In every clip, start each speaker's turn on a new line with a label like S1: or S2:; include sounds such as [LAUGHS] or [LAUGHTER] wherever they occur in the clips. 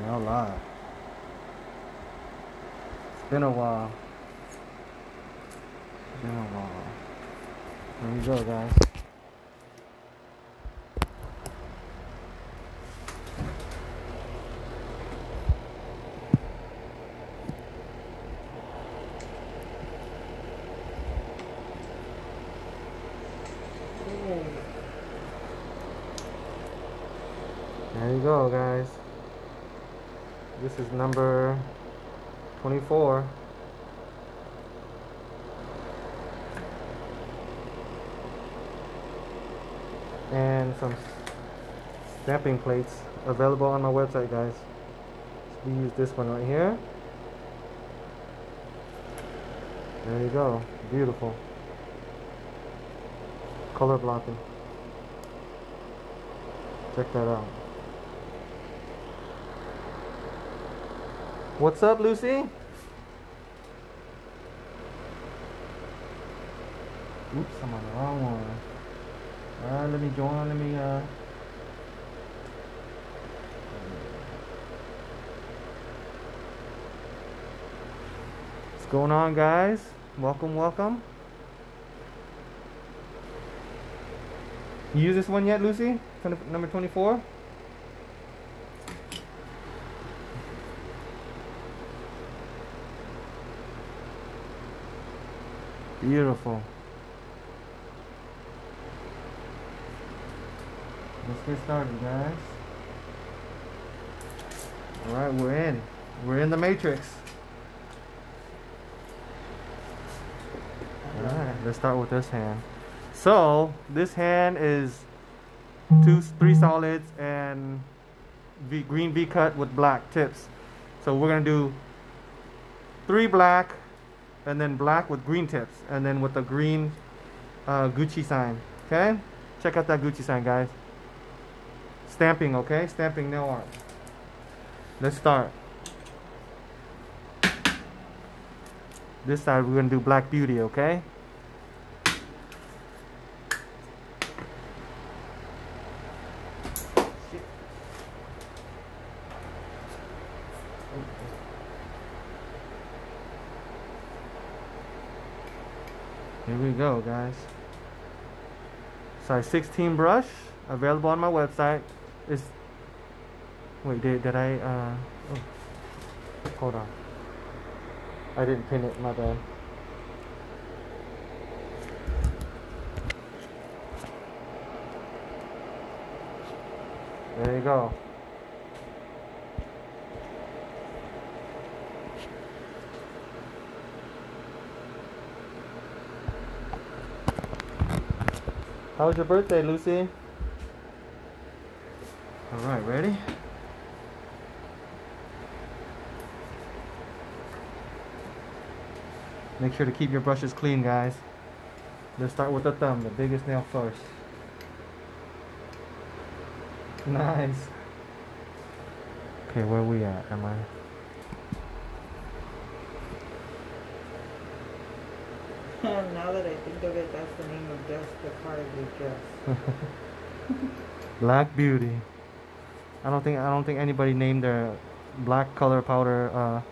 S1: Yeah, no lie. It's been a while. It's been a while. There you go, guys. There you go, guys. This is number 24. And some stamping plates available on my website, guys. We use this one right here. There you go. Beautiful. Color blocking. Check that out. What's up, Lucy? Oops, I'm on the wrong one. Alright, let me join. Let me, uh. What's going on, guys? Welcome, welcome. You use this one yet, Lucy? number 24? Beautiful. Let's get started, guys. Alright, we're in. We're in the matrix. Alright, let's start with this hand. So, this hand is two, three solids and v, green V cut with black tips. So we're gonna do three black and then black with green tips and then with the green uh, Gucci sign. Okay? Check out that Gucci sign, guys. Stamping, okay? Stamping nail art. Let's start. This side we're gonna do Black Beauty, okay? Here we go, guys. Size 16 brush available on my website. Is wait, did did I? Uh, oh, hold on. I didn't pin it. My bad. There you go. How was your birthday, Lucy? All right, ready? Make sure to keep your brushes clean, guys. Let's start with the thumb, the biggest nail first. Nice. Okay, where we at? Am I?
S2: now that I think of it, that's the name of Jessica Carter's [LAUGHS]
S1: Black Beauty. I don't think I don't think anybody named their black color powder uh,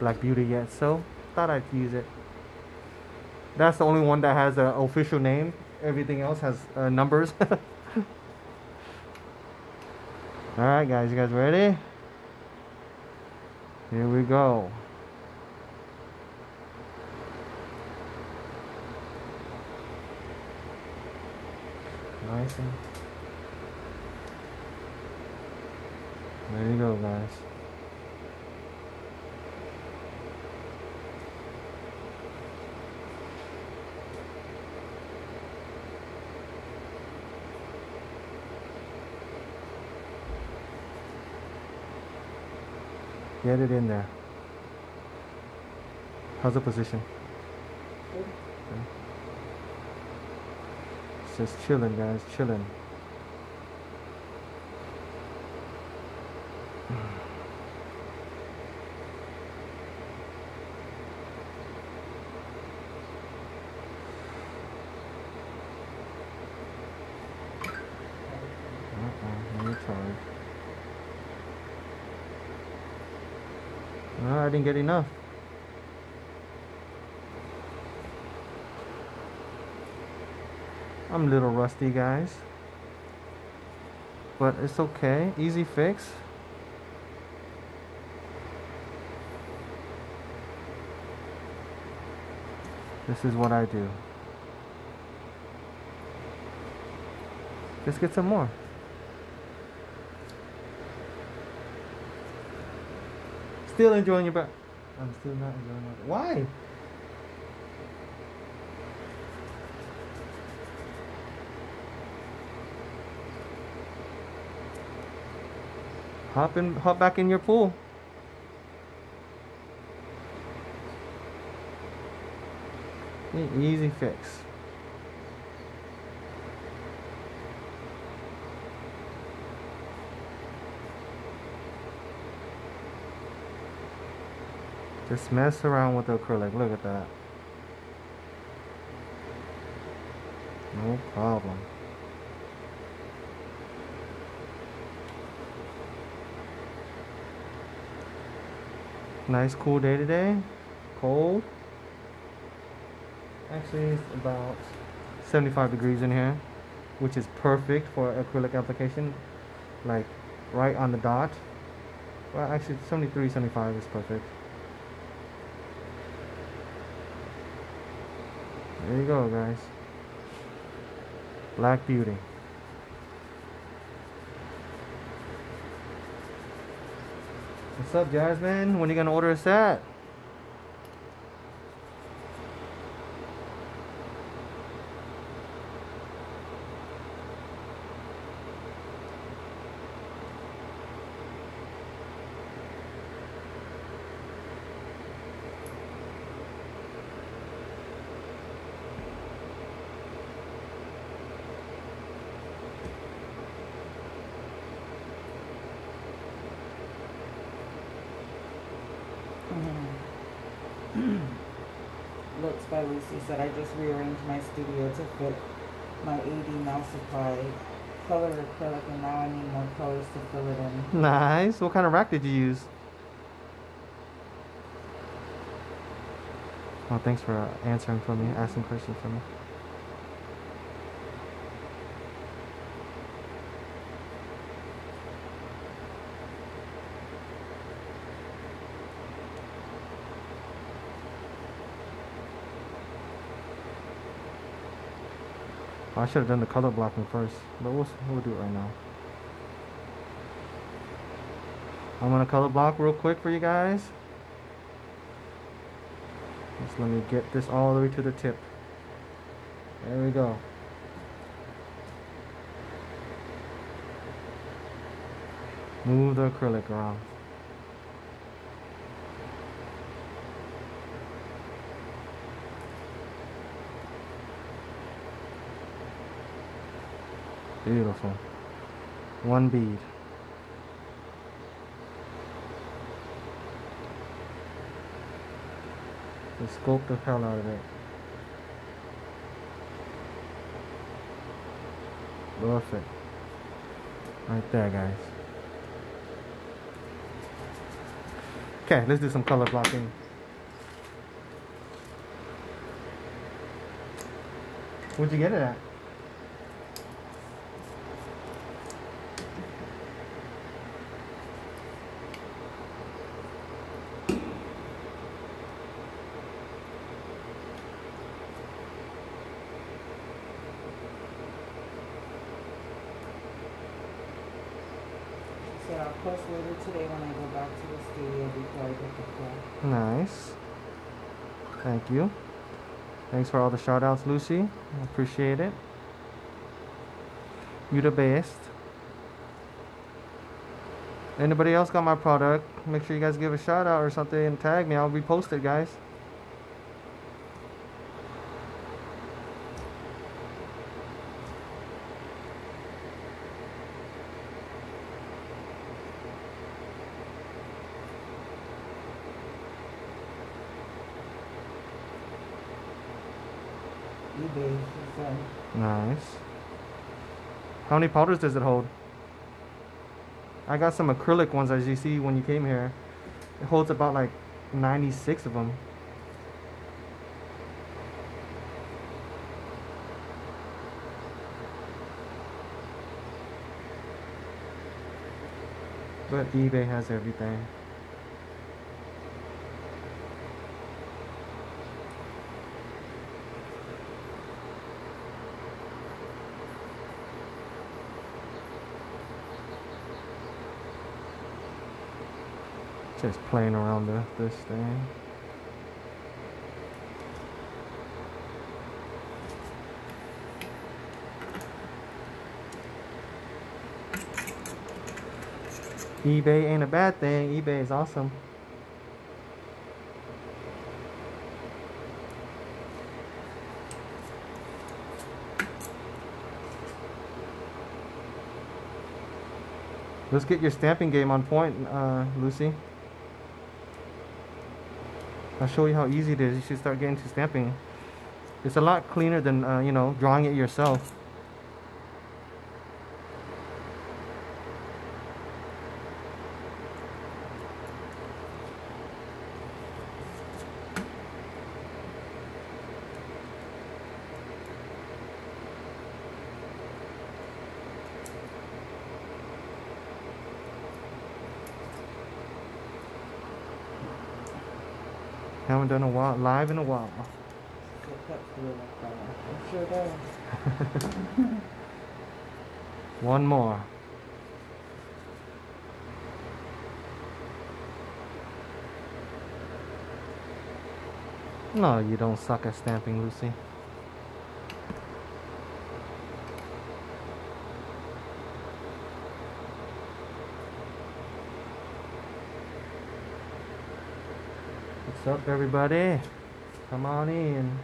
S1: Black Beauty yet, so thought I'd use it. That's the only one that has an official name. Everything else has uh, numbers. [LAUGHS] All right, guys, you guys ready? Here we go. There you go, guys. Get it in there. How's the position? Okay. Just chilling, guys, chilling. Uh-uh. No, uh, I didn't get enough. I'm a little rusty, guys. But it's okay. Easy fix. This is what I do. Let's get some more. Still enjoying your back. I'm still not enjoying it. Why? Hop in, hop back in your pool. Easy fix. Just mess around with the acrylic. Look at that. No problem. Nice cool day today. Cold. Actually, it's about 75 degrees in here, which is perfect for acrylic application. Like right on the dot. Well, actually, 73, 75 is perfect. There you go, guys. Black Beauty. What's up, Jasmine? When are you gonna order a set?
S2: Looks by Lucy said I just rearranged my studio to fit my AD Nail Supply color acrylic and now I need more colors to fill it in.
S1: Nice. What kind of rack did you use? Oh, thanks for uh, answering for me, asking questions for me. I should have done the color blocking first, but we'll, we'll do it right now. I'm gonna color block real quick for you guys. Just let me get this all the way to the tip. There we go. Move the acrylic around. Beautiful. One bead. Just scope the hell out of it. Perfect. Right there, guys. Okay, let's do some color blocking. Where'd you get it at?
S2: She said I'll post later today when I go back to the studio before I get the pool.
S1: Nice. Thank you. Thanks for all the shout outs, Lucy. I appreciate it. You the best. Anybody else got my product? Make sure you guys give a shout out or something and tag me. I'll repost it, guys. Nice. How many powders does it hold? I got some acrylic ones as you see when you came here. It holds about like 96 of them. But eBay has everything. Just playing around with this thing. eBay ain't a bad thing. eBay is awesome. Let's get your stamping game on point, uh, Lucy. I'll show you how easy it is. You should start getting to stamping. It's a lot cleaner than, uh, you know, drawing it yourself. Haven't done a while, live in a while. [LAUGHS] One more. No, you don't suck at stamping, Lucy. What's up, everybody? Come on in.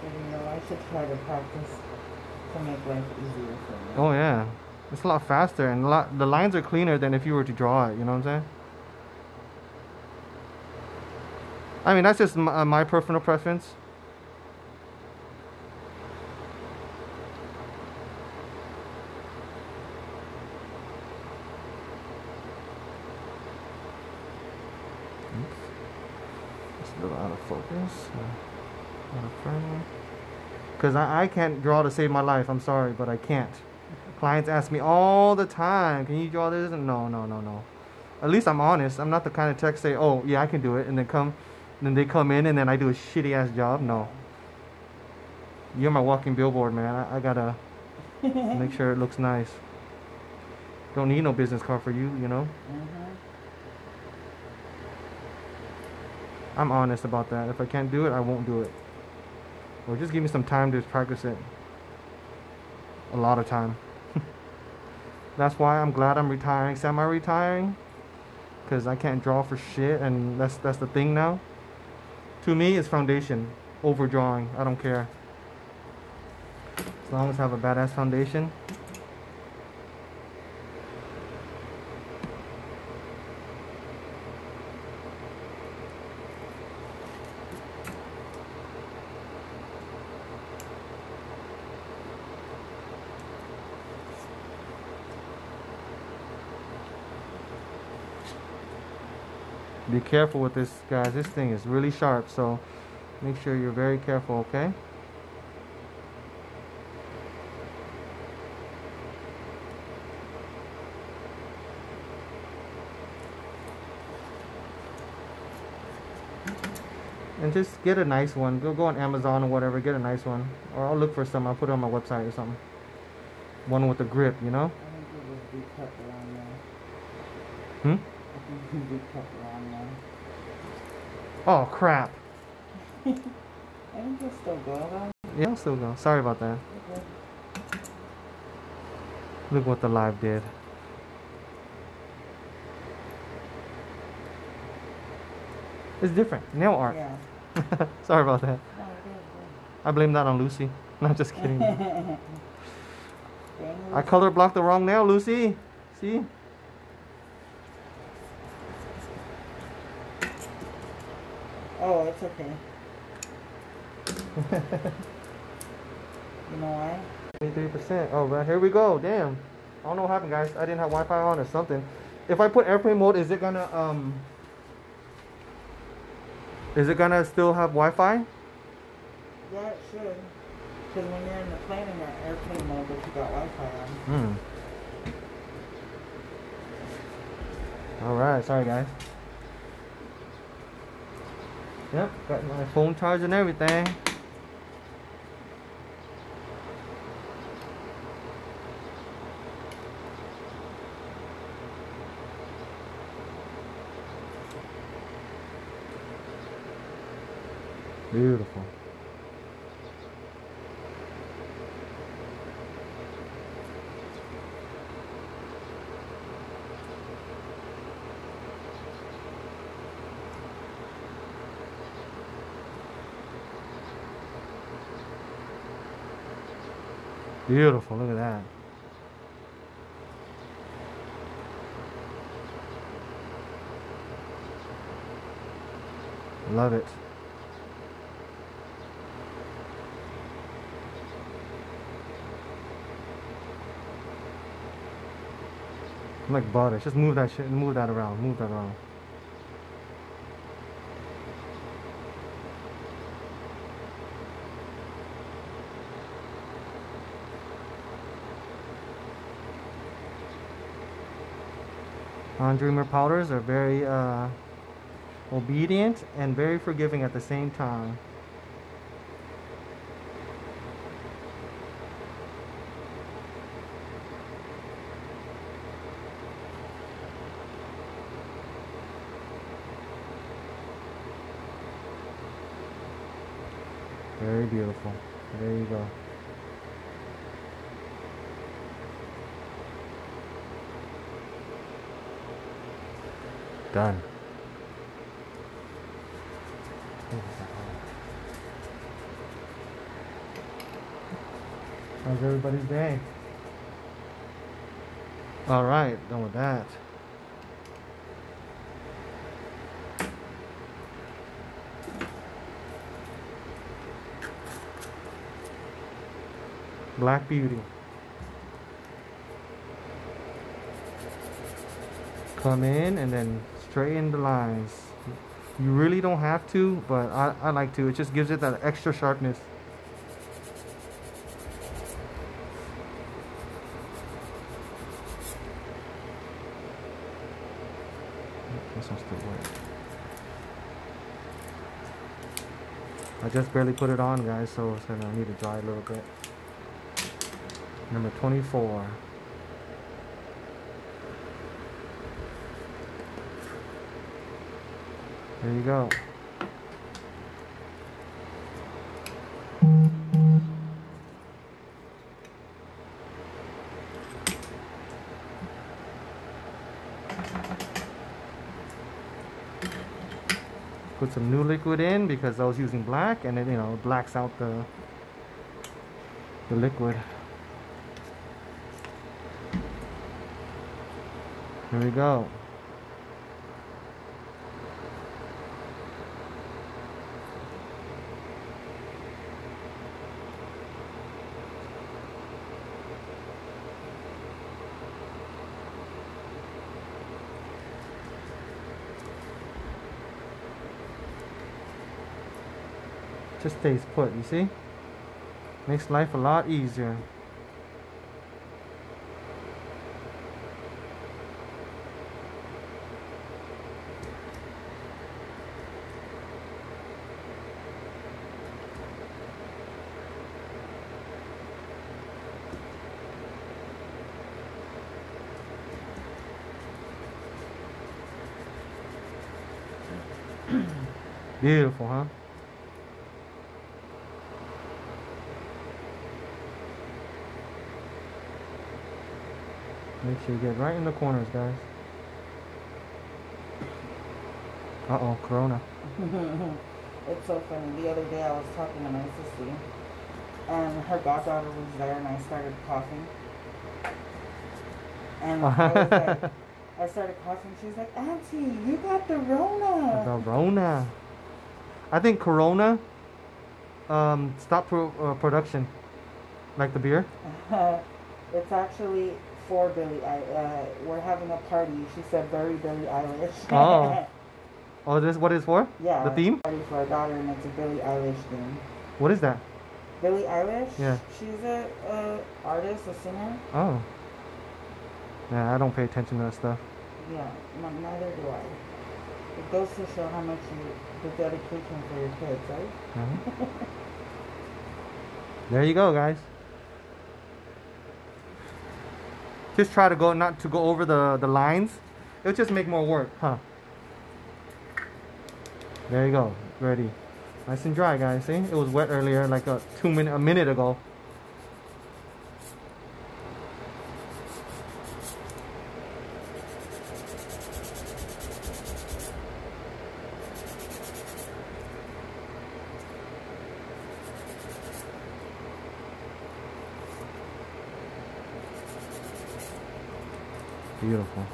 S2: So, you know, I should try to practice to make life easier for me.
S1: Oh yeah, it's a lot faster and a lot. The lines are cleaner than if you were to draw it. You know what I'm saying? I mean, that's just my, uh, my personal preference. Oops. It's a little out of focus. Uh. Because I, I can't draw to save my life. I'm sorry, but I can't. Clients ask me all the time, can you draw this? And no, no, no, no. At least I'm honest. I'm not the kind of tech say, oh, yeah, I can do it. And then come, then they come in and then I do a shitty ass job. No. You're my walking billboard, man. I, I gotta [LAUGHS] make sure it looks nice. Don't need no business card for you, you know?
S2: Mhm.
S1: I'm honest about that. If I can't do it, I won't do it. Or just give me some time to practice it. A lot of time. [LAUGHS] that's why I'm glad I'm retiring, semi-retiring, because I can't draw for shit, and that's that's the thing now. To me, it's foundation over drawing. I don't care. As long as I have a badass foundation. Be careful with this, guys. This thing is really sharp, so make sure you're very careful, okay? And just get a nice one. Go go on Amazon or whatever. Get a nice one, or I'll look for some. I'll put it on my website or something. One with a grip, you know.
S2: I think it was be cut around there.
S1: Hmm.
S2: I think it would be cut around there.
S1: Oh crap.
S2: I think you'll still go.
S1: Yeah, I'll still go. Sorry about that.
S2: Okay.
S1: Look what the live did. It's different. Nail art.
S2: Yeah. [LAUGHS]
S1: Sorry about that.
S2: No,
S1: I blame that on Lucy. [LAUGHS] Not just [LAUGHS] kidding. I color blocked the wrong nail, Lucy. See?
S2: Oh, it's okay. you know why?
S1: 23%. Oh, well, here we go. Damn. I don't know what happened, guys. I didn't have Wi-Fi on or something. If I put airplane mode, is it gonna, um... Is it gonna still have Wi-Fi?
S2: Yeah, it should. Because when you're in the plane in your airplane mode, but you got Wi-Fi on.
S1: Hmm. Alright, sorry guys. Yep, got my phone charge and everything. Beautiful. Beautiful, look at that. Love it. I'm like butter. Just move that shit, move that around, move that around. On Dreamer powders are very uh, obedient and very forgiving at the same time. Very beautiful. There you go. Done. How's everybody's day? All right, done with that. Black Beauty. Come in and then straighten the lines. You really don't have to, but I, I like to. It just gives it that extra sharpness. This one still wet. I just barely put it on, guys, so it's gonna need to dry a little bit. Number 24. There you go. Put some new liquid in because I was using black and it you know blacks out the the liquid. Here we go. Just stays put, you see? Makes life a lot easier. [CLEARS THROAT] Beautiful, huh? Make sure you get right in the corners, guys. Uh-oh, Corona. [LAUGHS]
S2: it's so funny. The other day I was talking to my sister, and her goddaughter was there, and I started coughing. And I was like, [LAUGHS] I started coughing. She's like, Auntie, you got the Rona.
S1: The Rona. I think Corona um, stopped pro- uh, production, like the beer. [LAUGHS]
S2: it's actually for Billie. I uh, we're having a party. She said very Billie Eilish.
S1: Oh. [LAUGHS] Oh, this is what it's for?
S2: yeah.
S1: The theme?
S2: Party for our daughter, and it's a Billie Eilish theme.
S1: What is that?
S2: Billie Eilish.
S1: Yeah.
S2: She's a, a artist, a singer.
S1: Oh. Yeah, I don't pay attention to that stuff.
S2: Yeah. n- neither do I. It goes to show how much you the dedication for your kids, right?
S1: Uh-huh. [LAUGHS] there you go, guys. Just try to go not to go over the the lines. It'll just make more work, huh? There you go, ready. Nice and dry, guys. See, it was wet earlier, like a two minute, a minute ago. Beautiful.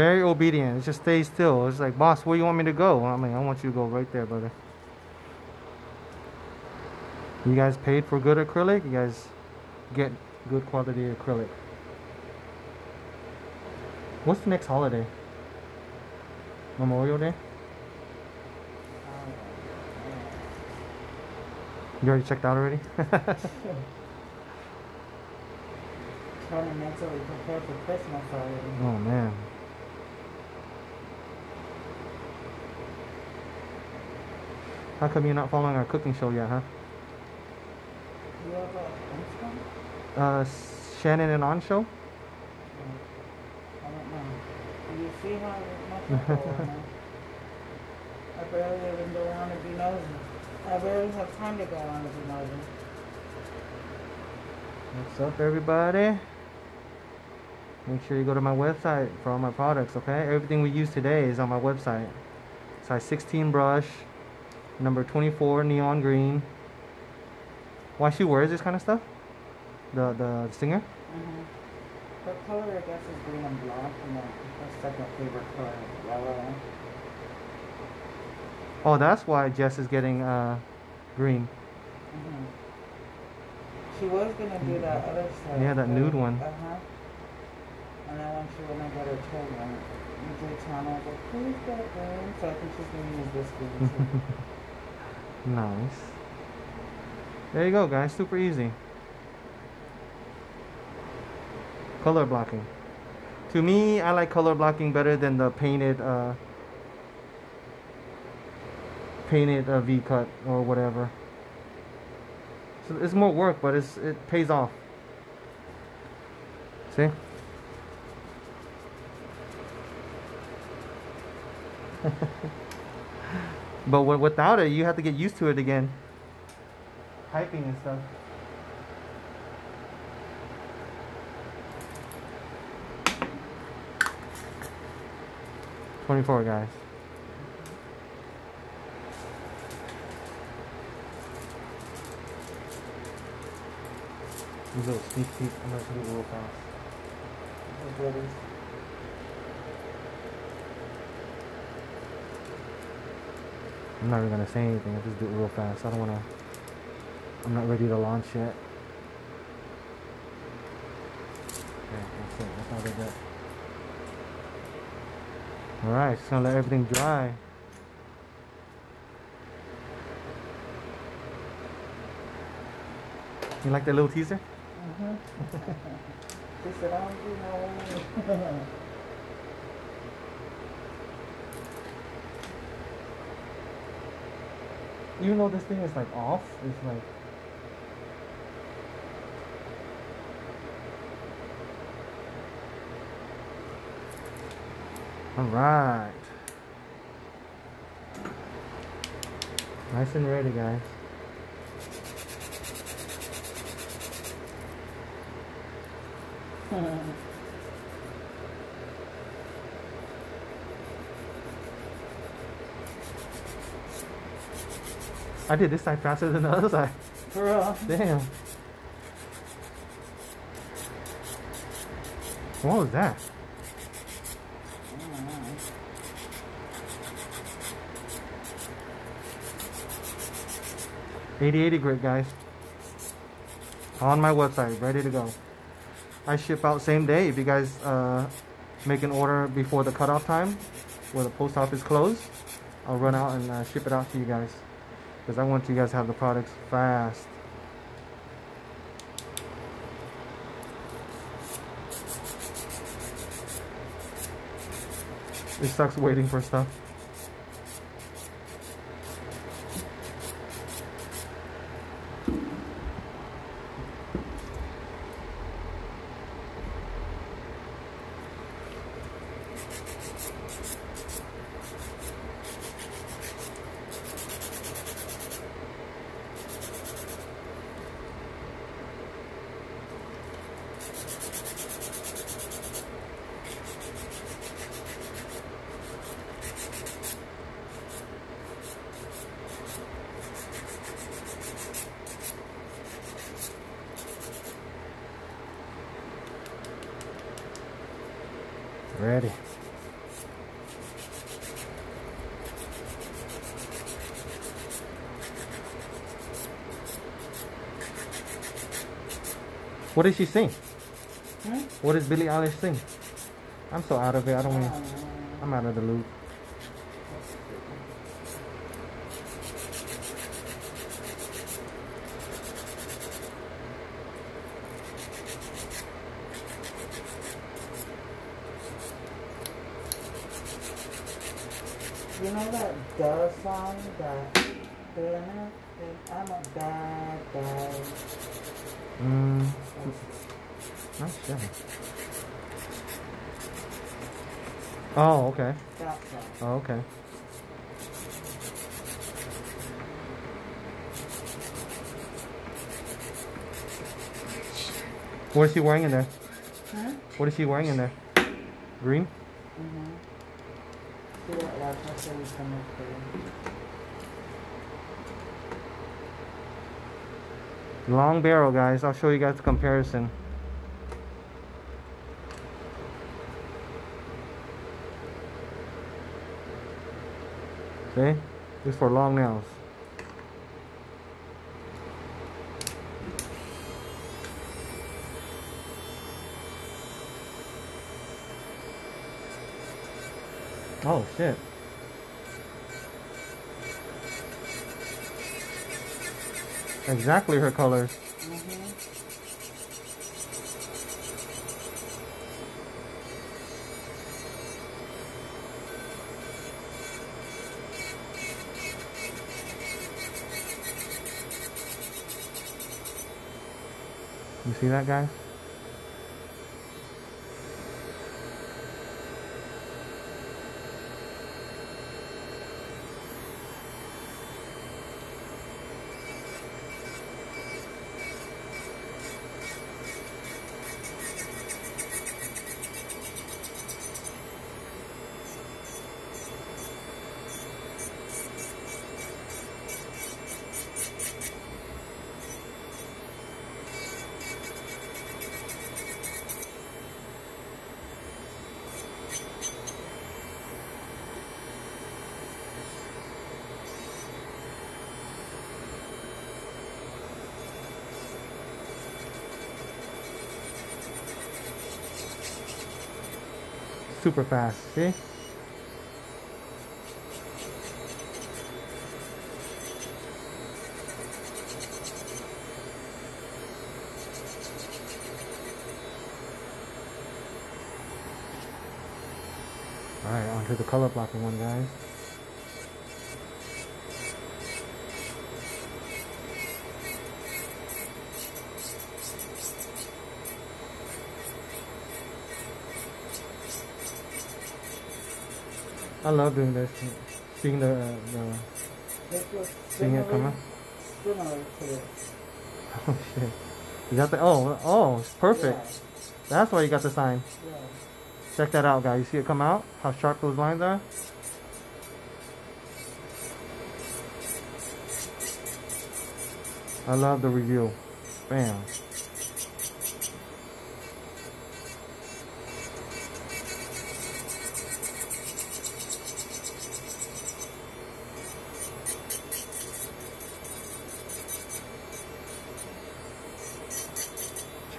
S1: Very obedient. It just stays still. It's like, boss, where you want me to go? I mean, I want you to go right there, brother. You guys paid for good acrylic. You guys get good quality acrylic. What's the next holiday? Memorial Day? You already checked out already? [LAUGHS]
S2: Trying to mentally prepare for Christmas already.
S1: oh man. How come you're not following our cooking show yet, huh? Uh, Shannon and On show?
S2: I don't know. You see how much? I barely even go on to be nosy. I barely have time to go on to be nosy.
S1: What's up, everybody? Make sure you go to my website for all my products, okay? Everything we use today is on my website. Size 16 brush, number 24 neon green. Why she wears this kind of stuff? The the singer?
S2: Mm-hmm. Her color, I guess, is green and black, and then her second favorite color is yellow.
S1: Oh, that's why Jess is getting uh green.
S2: Mm-hmm. She was gonna do that other set.
S1: Yeah, that nude one.
S2: Uh huh. And then when she went and got her one, DJ Channel was like, please get green. So I think she's gonna use this green too. [LAUGHS]
S1: Nice. There you go, guys. Super easy. Color blocking. To me, I like color blocking better than the painted, uh, painted uh, V cut or whatever. So it's more work, but it's it pays off. See? [LAUGHS] but wi- without it, you have to get used to it again. Typing and stuff. Twenty-four guys. These little sneak peek. I'm gonna do real fast.
S2: Her brothers.
S1: I'm not even gonna say anything. I just do it real fast. I don't wanna. I'm not ready to launch yet. Okay, that's it. That's all they got. All right, just gonna let everything dry. You like that little teaser?
S2: Mm-hmm. [LAUGHS] [LAUGHS]
S1: even though this thing is like off, it's like All right. Nice and ready, guys. Hmm. I did this side faster than the other side.
S2: For real.
S1: Damn. What was that? Eighty eighty grit guys. On my website, ready to go. I ship out same day if you guys uh, make an order before the cutoff time where the post office closed. I'll run out and uh, ship it out to you guys because I want you guys to have the products fast. It sucks waiting for stuff. Ready. What did she sing?
S2: Hmm?
S1: What did Billie Eilish sing? I'm so out of it. I don't even. I'm out of the loop.
S2: You know that Dove song that I'm a bad guy.
S1: Mm. Not sure. Oh, okay. Oh, okay. What is she wearing in there?
S2: Huh?
S1: What is she wearing in there? Green?
S2: Mm-hmm. See what like I said we come up through.
S1: Long barrel, guys. I'll show you guys the comparison. See? This for long nails. Oh shit. Exactly her colors.
S2: Mm-hmm.
S1: You see that, guys? Super fast, see? Alright, onto the color blocking one, guys. I love doing this. Seeing the, the
S2: This was
S1: seeing it come out. Oh shit. You got the oh oh it's perfect.
S2: Yeah,
S1: That's why you got the sign.
S2: yeah.
S1: Check that out guys. You see it come out? How sharp those lines are? I love the review. Bam.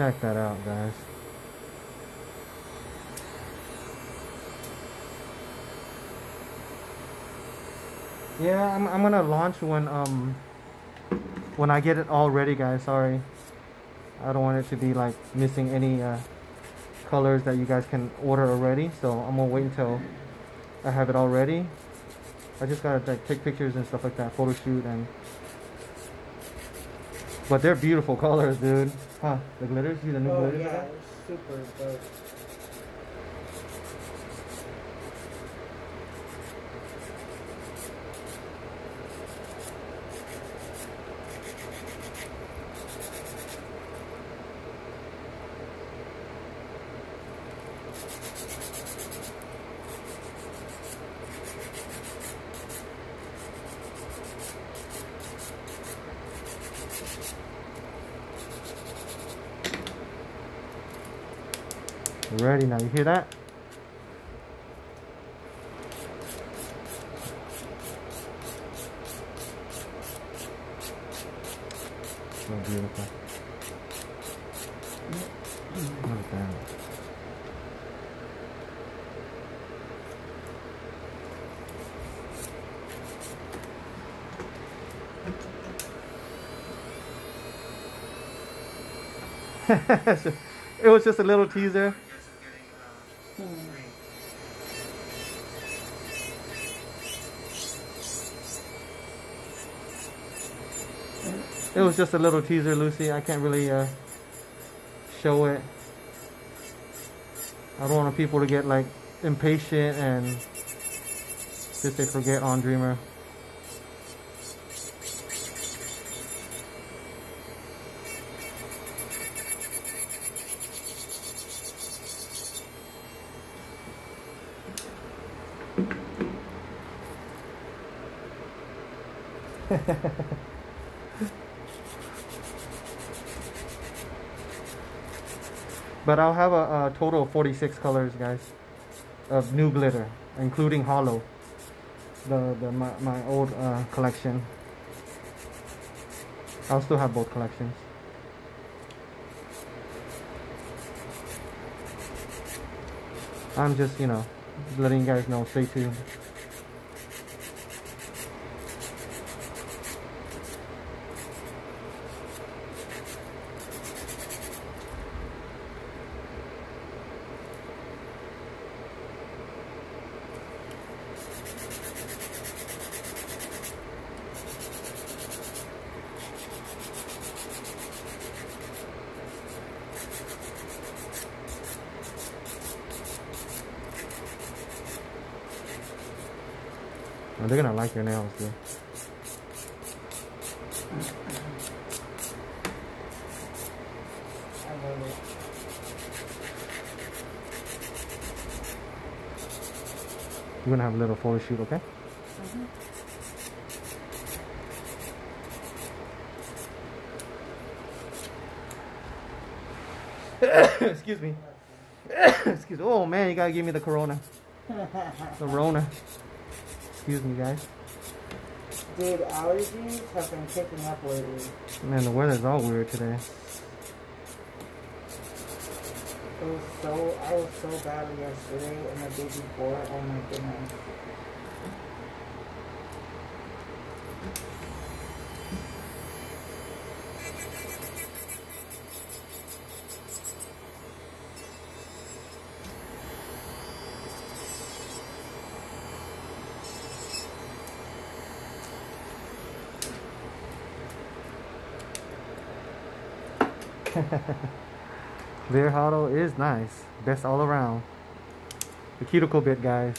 S1: Check that out, guys. Yeah, I'm, I'm gonna launch when um when I get it all ready, guys. Sorry, I don't want it to be like missing any uh, colors that you guys can order already. So I'm gonna wait until I have it all ready. I just gotta like take pictures and stuff like that, photo shoot and. But they're beautiful colors, dude. Huh? The glitters, see the new
S2: Oh
S1: glitters?
S2: yeah, super dope.
S1: Ready now. You hear that? So beautiful. Look at that. [LAUGHS] it was just a little teaser. It was just a little teaser, Lucy. I can't really uh, show it. I don't want people to get like impatient and just they forget on Dreamer. [LAUGHS] But I'll have a, a total of 46 colors, guys, of new glitter, including hollow. The, the my, my old uh, collection. I'll still have both collections. I'm just, you know, letting you guys know. Stay tuned. Like your nails, dude.
S2: I love it.
S1: You're gonna have a little photo shoot, okay? Mm-hmm. [COUGHS] Excuse me. [COUGHS] Excuse Oh man, you gotta give me the corona. [LAUGHS] The Rona. Excuse me, guys.
S2: Dude, allergies have been picking up lately.
S1: Man, the weather's all weird today.
S2: It was so, I was so bad yesterday and the day before. Oh my goodness. [LAUGHS]
S1: Clear Hollow is nice. Best all around. The cuticle bit, guys.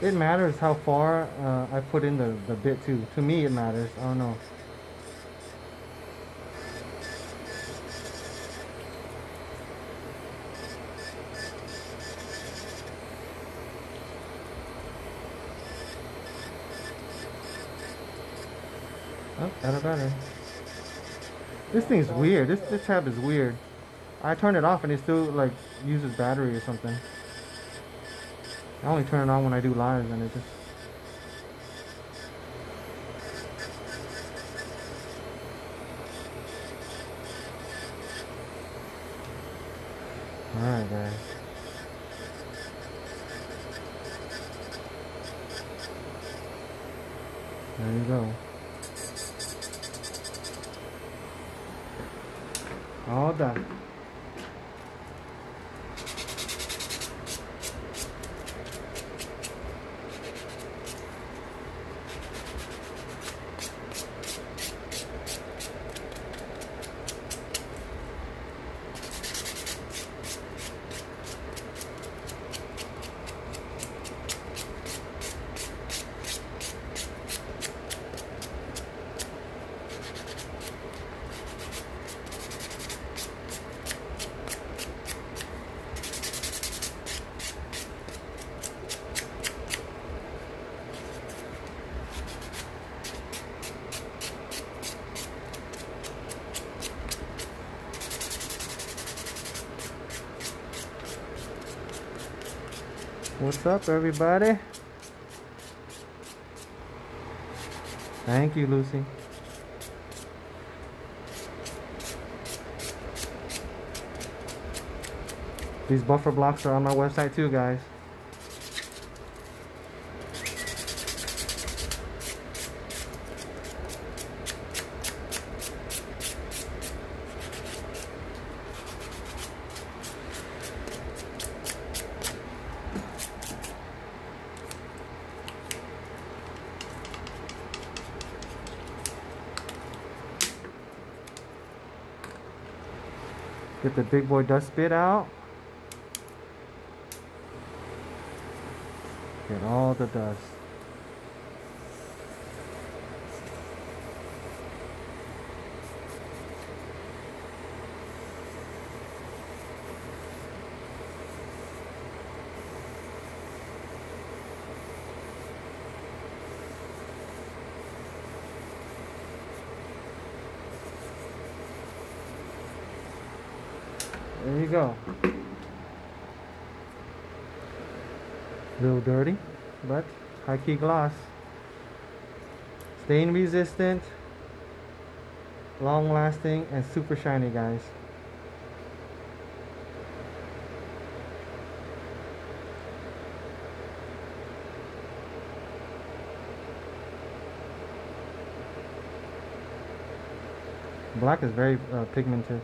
S1: It matters how far uh, I put in the, the bit too. To me, it matters. I don't know. Oh, better. This thing's weird. This this tab is weird. I turn it off and it still like uses battery or something. I only turn it on when I do lives and it just Alright guys. There you go. All done. What's up, everybody? Thank you, Lucy. These buffer blocks are on my website too, guys. Big boy dust bit out. Get all the dust. Go. little dirty, but high key gloss. Stain resistant, long lasting, and super shiny, guys. Black is very uh, pigmented.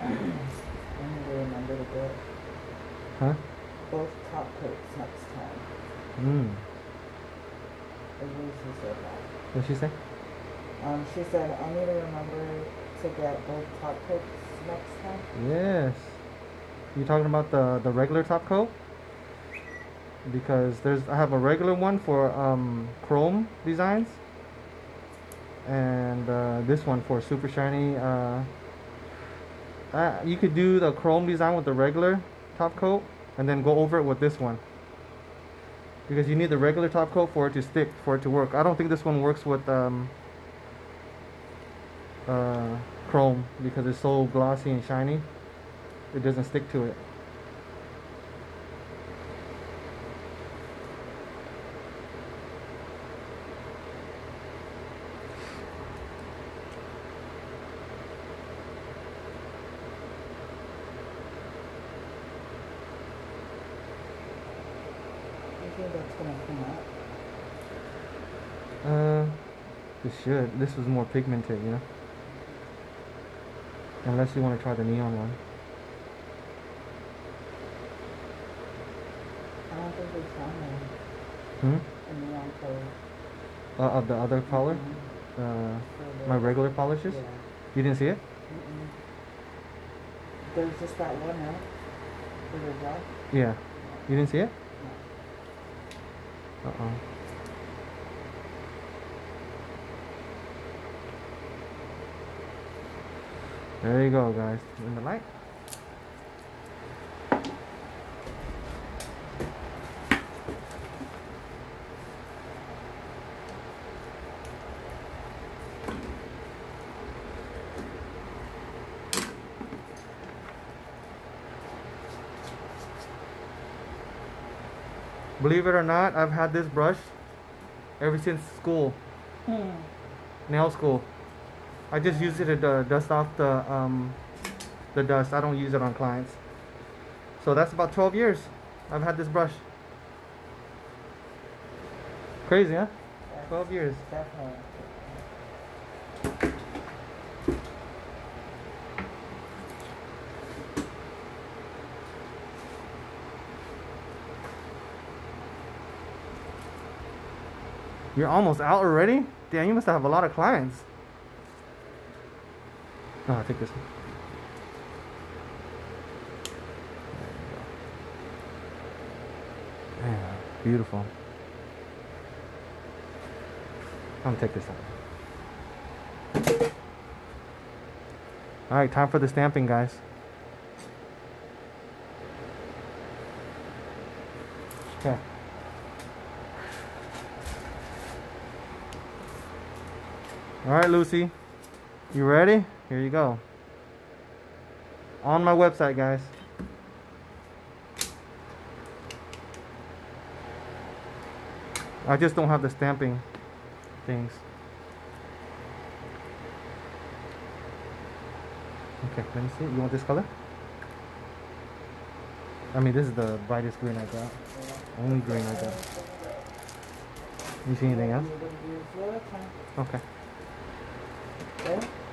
S2: I need to remember to get
S1: Huh?
S2: both top coats next time.
S1: Mm.
S2: At least she said that.
S1: What'd she say?
S2: Um, she said I need to remember to get both top coats next time.
S1: Yes. You talking about the the regular top coat? Because there's I have a regular one for um chrome designs, and uh, this one for super shiny. Uh, uh, you could do the chrome design with the regular top coat, and then go over it with this one. Because you need the regular top coat for it to stick, for it to work. I don't think this one works with um, uh, chrome because it's so glossy and shiny it doesn't stick to it.
S2: think that's gonna come up.
S1: Uh, this should. This was more pigmented, you know. Unless you want to try the neon one.
S2: I don't think it's on there.
S1: Hmm.
S2: The one color.
S1: Uh, of the other color,
S2: Mhm.
S1: uh,
S2: For
S1: my regular polishes.
S2: Yeah.
S1: You didn't see it?
S2: Mm-mm. There's just that one, right? For the black?
S1: Yeah. You didn't see it? Uh oh. There you go, guys. In the light. Believe it or not, I've had this brush ever since school,
S2: Hmm.
S1: nail school. I just use it to uh, dust off the um, the dust. I don't use it on clients. So that's about 12 years I've had this brush. Crazy, huh? 12 years.
S2: Definitely.
S1: You're almost out already? Damn, you must have a lot of clients. Oh, I'll take this one. Yeah, beautiful. I'm gonna take this out. Alright, time for the stamping, guys. Okay. All right, Lucy. You ready? Here you go. On my website, guys. I just don't have the stamping things. Okay, let me see. You want this color? I mean, this is the brightest green I got. Only green I got. You see anything else? Okay.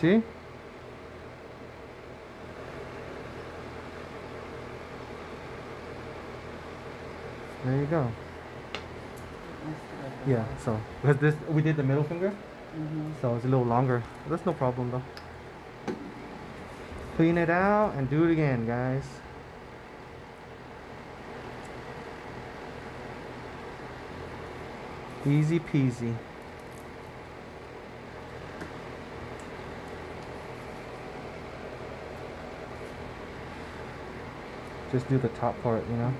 S1: see? There you go. Yeah, so because this we did the middle finger,
S2: Mm-hmm.
S1: so it's a little longer. That's no problem though. Clean it out and do it again, guys. Easy peasy. Just do the top part, you know?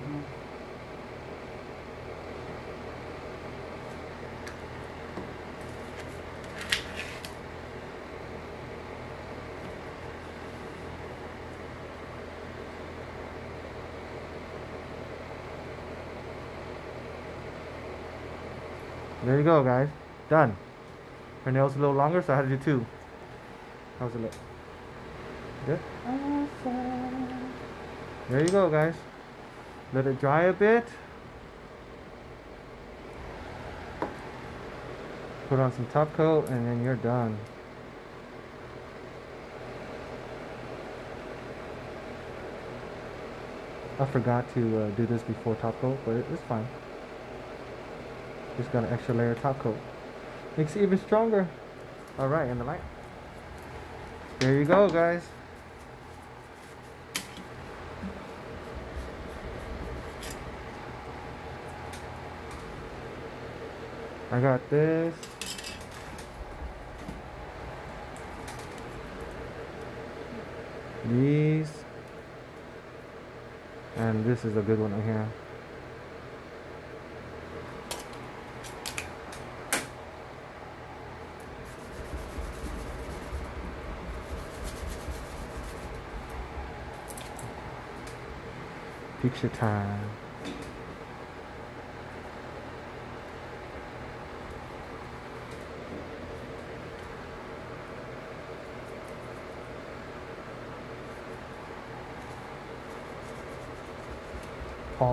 S1: There you go, guys. Done. Her nails a little longer, so I had to do two. How's it look? Good?
S2: Um,
S1: There you go, guys. Let it dry a bit. Put on some top coat, and then you're done. I forgot to uh, do this before top coat, but it, it's fine. Just got an extra layer of top coat. Makes it even stronger. Alright, in the light. There you go, guys. I got this. These. And this is a good one right here. Picture time.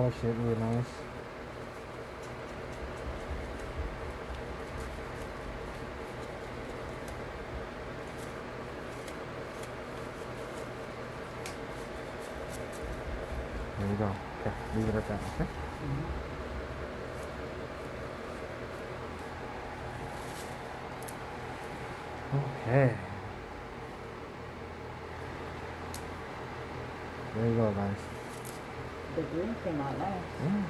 S1: Polish it really nice. There you go. Okay, leave it at that, okay? Okay. There you go, guys.
S2: The green came out nice.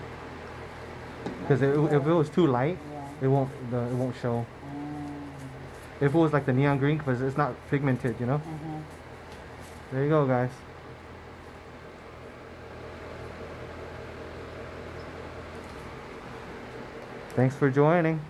S1: Because if it was too light,
S2: Yeah.
S1: it won't the it won't show.
S2: Mm,
S1: If it was like the neon green, because it's not pigmented, you know.
S2: mhm.
S1: There you go, guys. Thanks for joining.